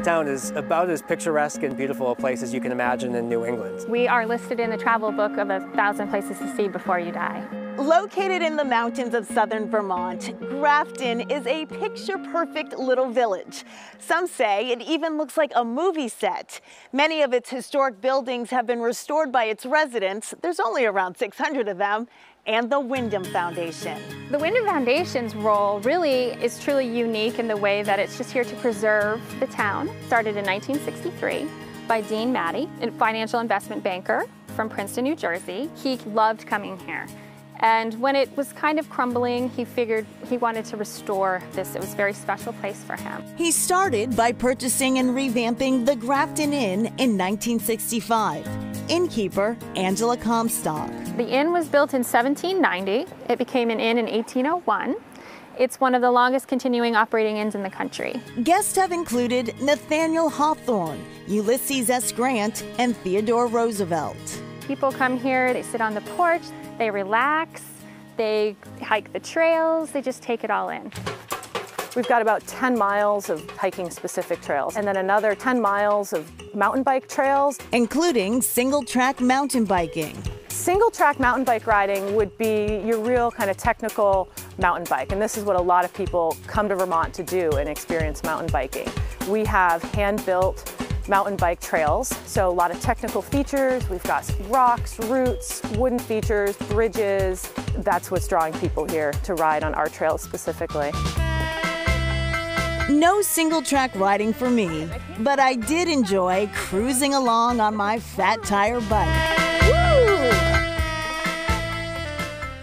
town is about as picturesque and beautiful a place as you can imagine in New England. We are listed in the travel book of a thousand places to see before you die. Located in the mountains of southern Vermont, Grafton is a picture-perfect little village. Some say it even looks like a movie set. Many of its historic buildings have been restored by its residents. There's only around 600 of them and the Windham Foundation. The Windham Foundation's role really is truly unique in the way that it's just here to preserve the town. Started in 1963 by Dean Mathey, a financial investment banker from Princeton, New Jersey. He loved coming here. And when it was kind of crumbling, he figured he wanted to restore this. It was a very special place for him. He started by purchasing and revamping the Grafton Inn in 1965. Innkeeper Angela Comstock. The inn was built in 1790. It became an inn in 1801. It's one of the longest continuing operating inns in the country. Guests have included Nathaniel Hawthorne, Ulysses S. Grant, and Theodore Roosevelt. People come here, they sit on the porch, they relax, they hike the trails, they just take it all in. We've got about 10 miles of hiking specific trails and then another 10 miles of mountain bike trails. Including single track mountain biking. Single track mountain bike riding would be your real kind of technical mountain bike. And this is what a lot of people come to Vermont to do and experience mountain biking. We have hand built mountain bike trails. So a lot of technical features. We've got rocks, roots, wooden features, bridges. That's what's drawing people here to ride on our trails specifically. No single track riding for me, but I did enjoy cruising along on my fat tire bike.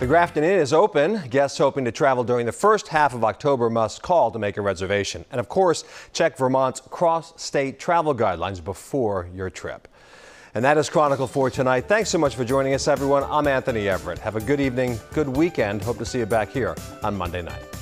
The Grafton Inn is open. Guests hoping to travel during the first half of October must call to make a reservation. And of course, check Vermont's cross-state travel guidelines before your trip. And that is Chronicle for tonight. Thanks so much for joining us, everyone. I'm Anthony Everett. Have a good evening, good weekend. Hope to see you back here on Monday night.